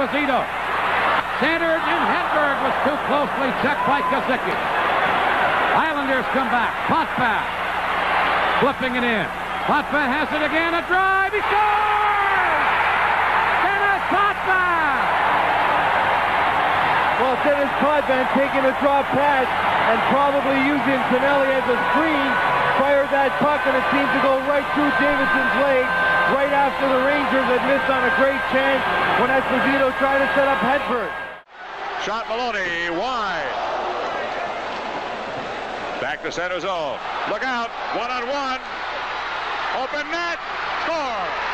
Esposito. Centered, and Hedberg was too closely checked by Kaszycki. Islanders come back. Potvin flipping it in. Potvin has it again. A drive. He scores! Denis Potvin! Well, Denis Potvin taking a drop pass and probably using Tonelli as a screen fired that puck and it seemed to go right through Davidson's leg right after the Rangers had missed on a great chance when Esposito tried to set up Hedberg. Shot Maloney wide. Back to center zone. Look out. One on one. Open net. Score.